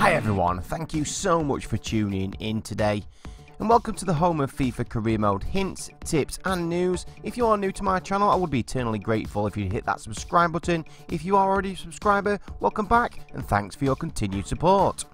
Hi everyone, thank you so much for tuning in today. And welcome to the home of FIFA Career Mode hints, tips and news. If you are new to my channel, I would be eternally grateful if you hit that subscribe button. If you are already a subscriber, welcome back and thanks for your continued support.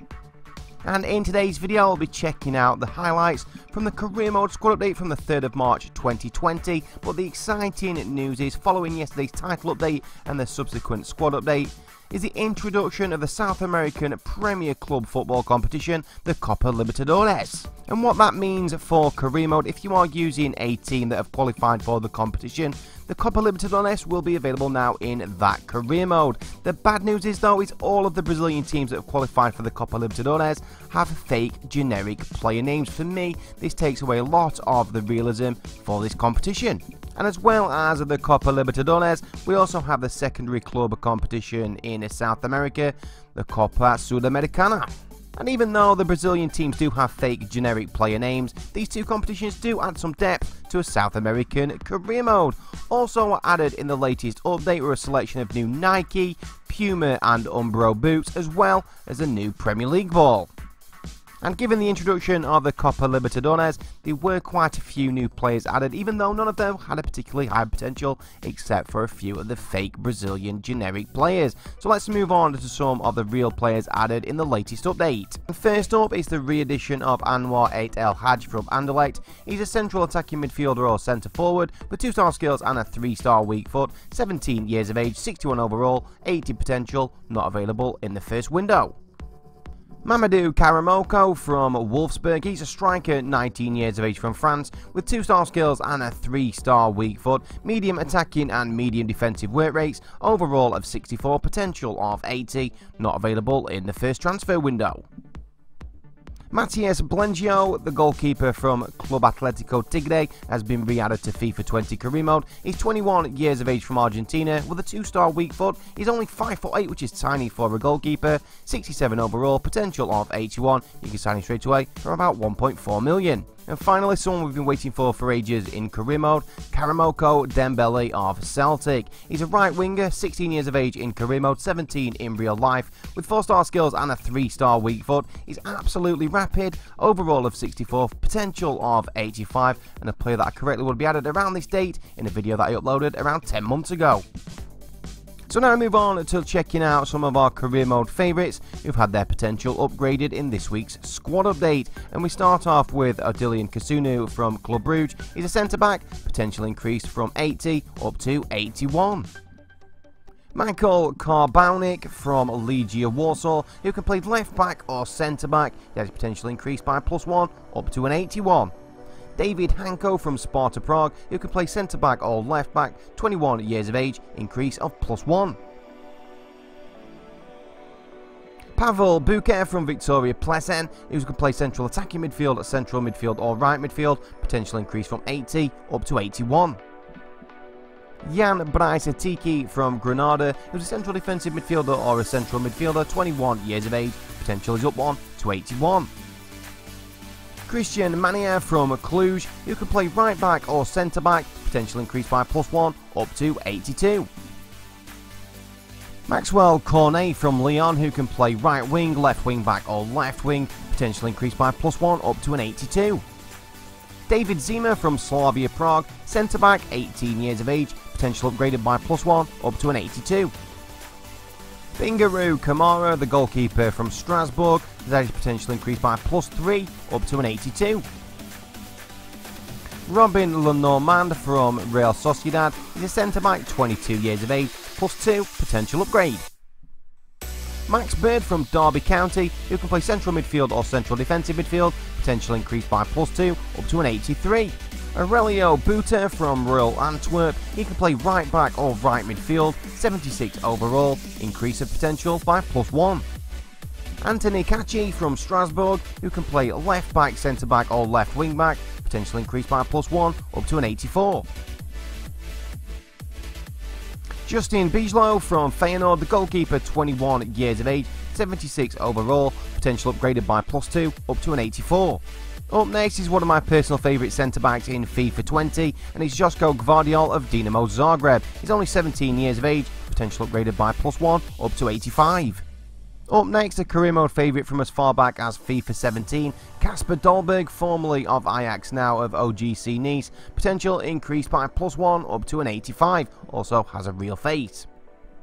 And in today's video, I'll be checking out the highlights from the Career Mode squad update from the 3rd of March 2020. But the exciting news is following yesterday's title update and the subsequent squad update, is the introduction of the South American Premier Club football competition, the Copa Libertadores. And what that means for career mode if you are using a team that have qualified for the competition, the Copa Libertadores will be available now in that career mode. The bad news is though is all of the Brazilian teams that have qualified for the Copa Libertadores have fake generic player names. For me, this takes away a lot of the realism for this competition. And as well as the Copa Libertadores, we also have the secondary club competition in South America, the Copa Sudamericana. And even though the Brazilian teams do have fake generic player names, these two competitions do add some depth to a South American career mode. Also added in the latest update were a selection of new Nike, Puma and Umbro boots as well as a new Premier League ball. And given the introduction of the Copa Libertadores, there were quite a few new players added, even though none of them had a particularly high potential, except for a few of the fake Brazilian generic players. So let's move on to some of the real players added in the latest update. First up is the re-addition of Anouar Ait El Hadj from Anderlecht. He's a central attacking midfielder or centre forward with 2 star skills and a 3 star weak foot, 17 years of age, 61 overall, 80 potential, not available in the first window. Mamadou Karamoko from Wolfsburg. He's a striker, 19 years of age from France, with 2-star skills and a 3-star weak foot, medium attacking and medium defensive work rates, overall of 64, potential of 80, not available in the first transfer window. Matias Blengio, the goalkeeper from Club Atletico Tigre, has been re-added to FIFA 20 career mode. He's 21 years of age from Argentina with a 2-star weak foot. He's only 5'8", which is tiny for a goalkeeper. 67 overall, potential of 81. You can sign him straight away for about 1.4 million. And finally, someone we've been waiting for for ages in career mode, Karamoko Dembele of Celtic. He's a right winger, 16 years of age in career mode, 17 in real life, with 4-star skills and a 3-star weak foot. He's absolutely rapid, overall of 64, potential of 85, and a player that I correctly would be added around this date in a video that I uploaded around 10 months ago. So now I move on to checking out some of our career mode favourites who've had their potential upgraded in this week's squad update. And we start off with Odilon Kossounou from Club Brugge. He's a centre back, potential increase from 80 up to 81. Michael Karbownik from Legia Warsaw, who can play left back or centre back. He has potential increase by plus 1 up to an 81. David Hancko from Sparta Prague, who can play centre back or left back, 21 years of age, increase of plus 1. Pavel Bucha from Victoria Plesen, who can play central attacking midfield, central midfield or right midfield, potential increase from 80 up to 81. Jan Bryce from Granada, who's a central defensive midfielder or a central midfielder, 21 years of age, potential is up 1 to 81. Cristian Manea from Cluj, who can play right back or centre back, potential increase by plus 1 up to 82. Maxwell Cornet from Lyon, who can play right wing, left wing back or left wing, potential increase by plus 1 up to an 82. David Zima from Slavia Prague, centre back, 18 years of age, potential upgraded by plus 1 up to an 82. Bingourou Kamara, the goalkeeper from Strasbourg, potential increased by plus 3 up to an 82. Robin Le Normand from Real Sociedad is a centre back, 22 years of age, plus 2 potential upgrade. Max Bird from Derby County, who can play central midfield or central defensive midfield, potential increased by plus 2 up to an 83. Aurelio Buta from Royal Antwerp. He can play right back or right midfield, 76 overall, increase of potential by plus 1. Anthony Caci from Strasbourg, who can play left back, centre back or left wing back, potential increase by plus 1 up to an 84. Justin Bijlow from Feyenoord, the goalkeeper, 21 years of age, 76 overall, potential upgraded by plus 2 up to an 84. Up next is one of my personal favourite centre backs in FIFA 20, and it's Josko Gvardiol of Dinamo Zagreb. He's only 17 years of age, potential upgraded by plus 1 up to 85. Up next, a career mode favourite from as far back as FIFA 17, Kasper Dolberg, formerly of Ajax, now of OGC Nice. Potential increased by plus 1 up to an 85, also has a real face.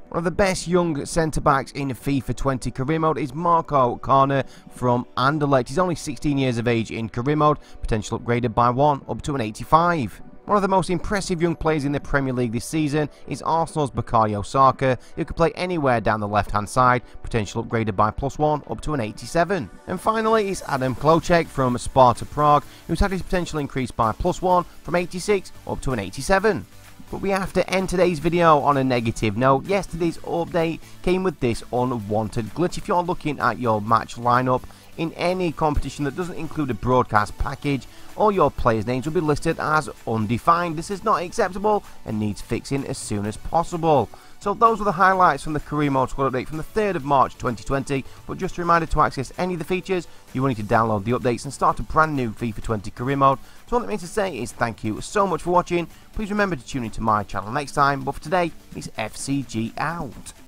One of the best young centre-backs in FIFA 20 career mode is Marco Kana from Anderlecht. He's only 16 years of age in career mode, potential upgraded by 1 up to an 85. One of the most impressive young players in the Premier League this season is Arsenal's Bukayo Saka, who could play anywhere down the left-hand side, potential upgraded by plus 1 up to an 87. And finally is Adam Hložek from Sparta Prague, who's had his potential increased by plus 1 from 86 up to an 87. But we have to end today's video on a negative note. Yesterday's update came with this unwanted glitch. If you're looking at your match lineup, in any competition that doesn't include a broadcast package, all your players' names will be listed as undefined. This is not acceptable and needs fixing as soon as possible. So those were the highlights from the Career Mode Squad update from the 3rd of March 2020. But just a reminder to access any of the features, you will need to download the updates and start a brand new FIFA 20 Career Mode. So all it means to say is thank you so much for watching. Please remember to tune into my channel next time. But for today, it's FCG out.